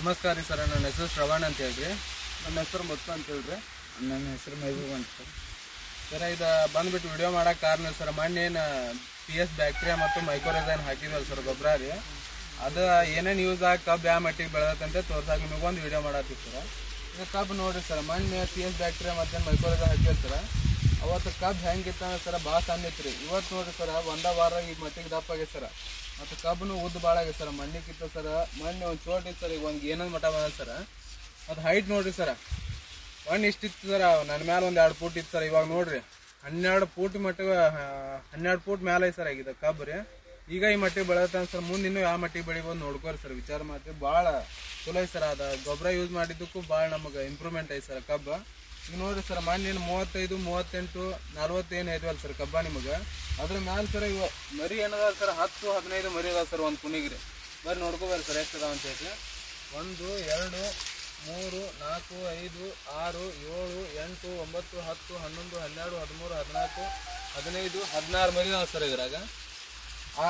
ನಮಸ್ಕಾರ ರೀ ಸರ್ ನನ್ನ ಹೆಸರು ಶ್ರವಣ್ ಅಂತ ಹೇಳ್ರಿ. ನನ್ನ ಹೆಸರು ಮುತ್ತು ಅಂತ ಹೇಳ್ರಿ. ನನ್ನ ಹೆಸರು ಮೈಬೂಬ್ ಅಂತ ಸರ್. ಸರ್ ಇದು ಬಂದ್ಬಿಟ್ಟು ವಿಡಿಯೋ ಮಾಡಕ್ಕೆ ಕಾರಣ ಸರ್ ಮಣ್ಣೇನು ಪಿ ಎಸ್ ಬ್ಯಾಕ್ಟೀರಿಯಾ ಮತ್ತು ಮೈಕ್ರೋರೈಸನ್ ಹಾಕಿದ್ವಲ್ಲ ಸರ್ ಗೊಬ್ಬರ ರೀ. ಅದು ಏನೇನು ಯೂಸ್ ಆಗಿ ಕಬ್ಬು ಯಾವ ಮಟ್ಟಿಗೆ ಬೆಳೆದಂತೆ ತೋರ್ಸಾಕ ನಿಮಗೆ ಒಂದು ವಿಡಿಯೋ ಮಾಡತ್ತೀವಿ ಸರ್. ಈಗ ಕಬ್ಬು ನೋಡಿರಿ ಸರ್ ಮಣ್ಣು ಪಿ ಎಸ್ ಬ್ಯಾಕ್ಟೀರಿಯಾ ಮತ್ತು ಮೈಕ್ರೋರೈಸನ್ ಹಾಕಿರ್ತಾರೆ. ಸರ್ ಅವತ್ತು ಕಬ್ಬು ಹೆಂಗಿತ್ತು ಸರ್ ಭಾಳ ಸಣ್ಣ ಇತ್ತು ರೀ ಇವತ್ತು ನೋಡ್ರಿ ಸರ್ ಒಂದ ವಾರ ಈ ಮಟ್ಟಿಗೆ ದಪ್ಪ ಆಗೈತೆ ಸರ್. ಮತ್ತು ಕಬ್ಬನು ಉದ್ದು ಭಾಳ ಆಗೈತೆ ಸರ್. ಕಿತ್ತ ಸರ್. ಮಣ್ಣು ಒಂದು ಚೋಟ್ ಇತ್ತು ಸರ್. ಈಗ ಒಂದು ಏನೊಂದು ಮಠ ಬಂದ ಸರ್. ಅದು ಹೈಟ್ ನೋಡಿರಿ ಸರ್. ಮಣ್ಣು ಇಷ್ಟಿತ್ತು ಸರ್. ನನ್ನ ಮೇಲೆ ಒಂದು ಎರಡು ಫೂಟ್ ಇತ್ತು ಸರ್. ಇವಾಗ ನೋಡಿರಿ. ಹನ್ನೆರಡು ಫೂಟ್ ಮಟ್ಟಿಗೆ ಹನ್ನೆರಡು ಫೂಟ್ ಮೇಲೆ ಐತೆ ಸರ್ ಆಗಿದೆ ಕಬ್ಬು ರೀ. ಈಗ ಈ ಮಟ್ಟಿಗೆ ಬೆಳತ್ತ ಸರ್. ಮುಂದೆ ಇನ್ನೂ ಯಾವ ಮಟ್ಟಿಗೆ ಬೆಳಿಬೋದು ನೋಡ್ಕೋರಿ ಸರ್. ವಿಚಾರ ಮಾಡ್ತೀವಿ ಭಾಳ ಚಲೋ ಐತೆ ಸರ್. ಅದು ಗೊಬ್ಬರ ಯೂಸ್ ಮಾಡಿದ್ದಕ್ಕೂ ಭಾಳ ನಮಗೆ ಇಂಪ್ರೂವ್ಮೆಂಟ್ ಐತೆ ಸರ್ ಕಬ್ಬು. ಈಗ ನೋಡ್ರಿ ಸರ್ ಮಣ್ಣಿನ ಮೂವತ್ತೈದು, ಮೂವತ್ತೆಂಟು, ನಲ್ವತ್ತೇನು ಐತವಲ್ಲ ಸರ್ ಕಬ್ಬ ನಿಮಗೆ. ಅದ್ರ ಮ್ಯಾಲ ಸರ್ ಇವ ಮರಿ ಏನದ ಸರ್, ಹತ್ತು, ಹದಿನೈದು ಮರಿ ಅದ ಸರ್ ಒಂದು ಕುಣಿಗ್ರಿ. ಬರ್ರಿ ನೋಡ್ಕೋಬಾರಿ ಸರ್, ಎಷ್ಟು ಅದಾವ ಅಂತ ಹೇಳಿ. ಒಂದು, ಎರಡು, ಮೂರು, ನಾಲ್ಕು, ಐದು, ಆರು, ಏಳು, ಎಂಟು, ಒಂಬತ್ತು, ಹತ್ತು, ಹನ್ನೊಂದು, ಹನ್ನೆರಡು, ಹದಿಮೂರು, ಹದಿನಾಲ್ಕು, ಹದಿನೈದು, ಹದಿನಾರು ಮರಿ ಅದ ಸರ್ ಇದ್ರಾಗ. ಆ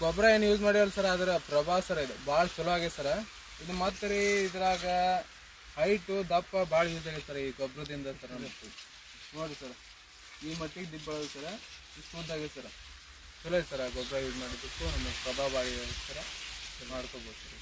ಗೊಬ್ಬರ ಏನು ಯೂಸ್ ಮಾಡ್ಯಾವಲ್ಲ ಸರ್, ಅದರ ಪ್ರಭಾವ ಸರ್ ಇದು. ಭಾಳ ಚಲೋ ಆಗೈತೆ ಸರ್. ಇದು ಮತ್ತೆ ರೀ ಇದ್ರಾಗ ಹೈಟು, ದಪ್ಪ ಭಾಳ ಯೂಸ್ ಆಗೈತೆ ಸರ್ ಈ ಗೊಬ್ಬರದಿಂದ ಸರ್ ನೋಡಿ ಸರ್, ಈ ಮಟ್ಟಿಗೆ ದಿಬ್ಬ ಸರ. ಇಷ್ಟು ಉದ್ದಾಗೈತೆ ಸರ್. ಚಲೋ ಐತೆ ಸರ್ ಗೊಬ್ಬರ ಯೂಸ್ ಮಾಡಿದ್ದಕ್ಕೂ ನಮಗೆ ಪ್ರಭಾವ ಭಾಳ ಸರ್. ಮಾಡ್ಕೋಬೋದು ಸರ್.